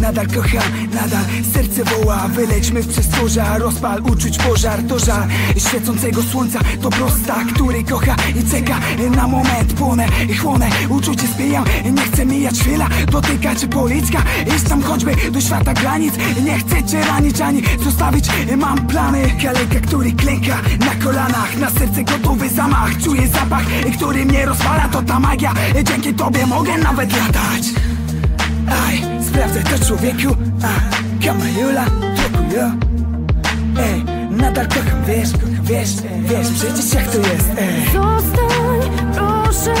Nadal kocham, nadal serce woła. Wylećmy w przestworza, rozpal uczuć pożar. To żar świecącego słońca To prosta, który kocha i czeka Na moment. Płonę i chłonę Uczucie spijam, nie chcę mijać chwila Dotykać policka, iść tam choćby do świata granic. Nie chcę cię ranić ani zostawić. Mam plany, kaleka, który klęka Na kolanach, na serce gotowy zamach. Czuję zapach, który mnie rozwala. To ta magia, dzięki tobie mogę nawet latać Aj, sprawdzę to człowieku A, kamajula, trokujo Ej, nadal kocham, wiesz, wiesz, wiesz Przecież jak to jest, ej Zostań, proszę,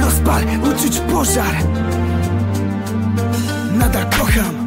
Rozpal, uczuć pożar. Nadal kocham